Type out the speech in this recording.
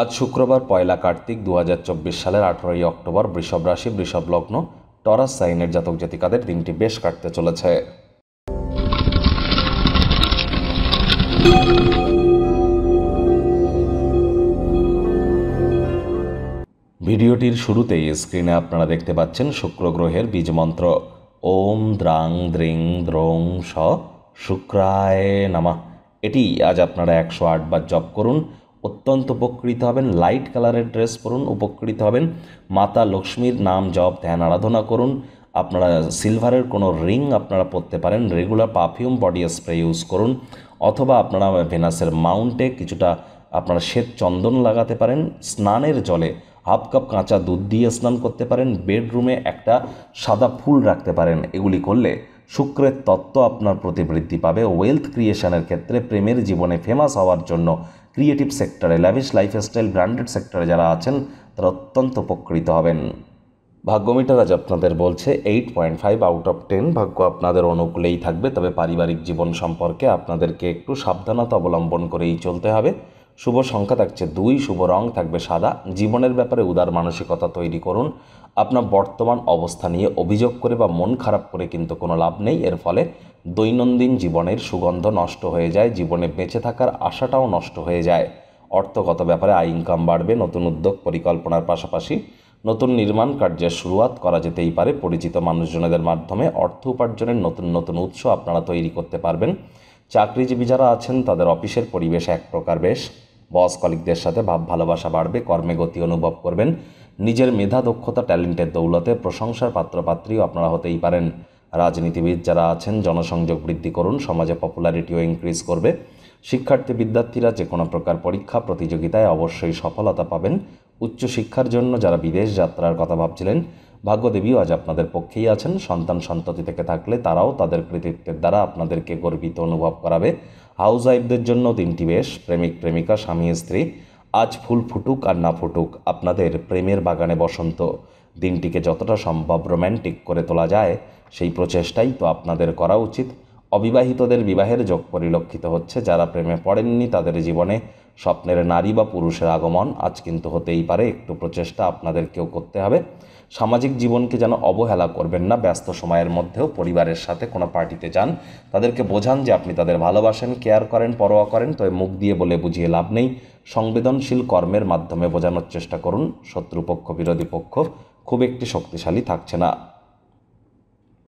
আজ শুক্রবার পয়লা কার্তিক দু হাজার চব্বিশ সালের আঠেরোই অক্টোবর বৃষভ রাশি, বৃষভ লগ্ন, টরাস সাইনের জাতক জাতিকাদের দিনটি বেশ কাটতে চলেছে। ভিডিওটির শুরুতেই স্ক্রিনে আপনারা দেখতে পাচ্ছেন শুক্র গ্রহের বীজ মন্ত্র ওম দ্রাং দ্রিং দ্রোং স শুক্রায় নামা। এটি আজ আপনারা একশো আটবার জপ করুন। অত্যন্ত উপকৃত হবেন লাইট কালারের ড্রেস পরুন, উপকৃত হবেন। মাতা লক্ষ্মীর নাম জপ, ধ্যান, আরাধনা করুন। আপনারা সিলভারের কোনো রিং আপনারা পরতে পারেন regular perfume body spray use করুন। অথবা আপনারা ভেনাসের মাউন্টে কিছুটা আপনারা শ্বেত চন্দন লাগাতে পারেন, স্নানের জলে হাফ কাপ কাঁচা দুধ দিয়ে স্নান করতে পারেন বেডরুমে একটা সাদা ফুল রাখতে পারেন, এগুলি করলে শুক্রের তত্ত্ব আপনার প্রতি বৃদ্ধি পাবে ওয়েলথ ক্রিয়েশনের ক্ষেত্রে প্রেমের জীবনে ফেমাস হওয়ার জন্য ক্রিয়েটিভ সেক্টরে ল্যাভিশ লাইফস্টাইল ব্র্যান্ডেড সেক্টরে যারা আছেন, তারা অত্যন্ত উপকৃত হবেন। ভাগ্যমিটার আজ আপনাদের বলছে eight point five out of ten ভাগ্য আপনাদের অনুকূলেই থাকবে, তবে পারিবারিক জীবন সম্পর্কে আপনাদেরকে একটু সাবধানতা অবলম্বন করেই চলতে হবে। শুভ সংখ্যা থাকছে দুই, শুভ রং থাকবে সাদা। জীবনের ব্যাপারে উদার মানসিকতা তৈরি করুন। আপনার বর্তমান অবস্থা নিয়ে অভিযোগ করে বা মন খারাপ করে কিন্তু কোনো লাভ নেই। এর ফলে দৈনন্দিন জীবনের সুগন্ধ নষ্ট হয়ে যায়, জীবনে বেঁচে থাকার আশাটাও নষ্ট হয়ে যায়। অর্থগত ব্যাপারে আয় ইনকাম বাড়বে, নতুন উদ্যোগ পরিকল্পনার পাশাপাশি নতুন নির্মাণ কার্যের শুরুয়াত করা যেতেই পারে। পরিচিত মানুষজনেদের মাধ্যমে অর্থ উপার্জনের নতুন নতুন উৎস আপনারা তৈরি করতে পারবেন। চাকরিজীবী যারা আছেন, তাদের অফিসের পরিবেশ এক প্রকার বেশ। বস কলিকদের সাথে ভাব ভালোবাসা বাড়বে, কর্মে গতি অনুভব করবেন। নিজের মেধা, দক্ষতা, ট্যালেন্টের দৌলতে প্রশংসার পাত্রপাত্রীও আপনারা হতেই পারেন। রাজনীতিবিদ যারা আছেন, জনসংযোগ বৃদ্ধি করুন, সমাজে পপুলারিটিও ইনক্রিজ করবে। শিক্ষার্থী বিদ্যার্থীরা যে কোনো প্রকার পরীক্ষা, প্রতিযোগিতায় অবশ্যই সফলতা পাবেন। উচ্চশিক্ষার জন্য যারা বিদেশ যাত্রার কথা ভাবছিলেন ভাগ্যদেবীও আজ আপনাদের পক্ষেই আছেন। সন্তান সন্ততি থেকে থাকলে তারাও তাদের কৃতিত্বের দ্বারা আপনাদেরকে গর্বিত অনুভব করাবে। হাউস ওয়াইফদের জন্য দিনটি বেশ, প্রেমিক, প্রেমিকা, স্বামী, স্ত্রী। আজ ফুল ফুটুক আর না ফুটুক, আপনাদের প্রেমের বাগানে বসন্ত। দিনটিকে যতটা সম্ভব রোম্যান্টিক করে তোলা যায়, সেই প্রচেষ্টাই তো আপনাদের করা উচিত। অবিবাহিতদের বিবাহের যোগ পরিলক্ষিত হচ্ছে, যারা প্রেমে পড়েননি তাদের জীবনে স্বপ্নের নারী বা পুরুষের আগমন আজ কিন্তু হতেই পারে, একটু প্রচেষ্টা আপনাদেরকেও করতে হবে। সামাজিক জীবনকে যেন অবহেলা করবেন না, ব্যস্ত সময়ের মধ্যেও পরিবারের সাথে কোনো পার্টিতে যান। তাদেরকে বোঝান যে আপনি তাদের ভালোবাসেন, কেয়ার করেন, পরোয়া করেন, তবে মুখ দিয়ে বলে বুঝিয়ে লাভ নেই। সংবেদনশীল কর্মের মাধ্যমে বোঝানোর চেষ্টা করুন, শত্রুপক্ষ, বিরোধী পক্ষ খুব একটি শক্তিশালী থাকছে না।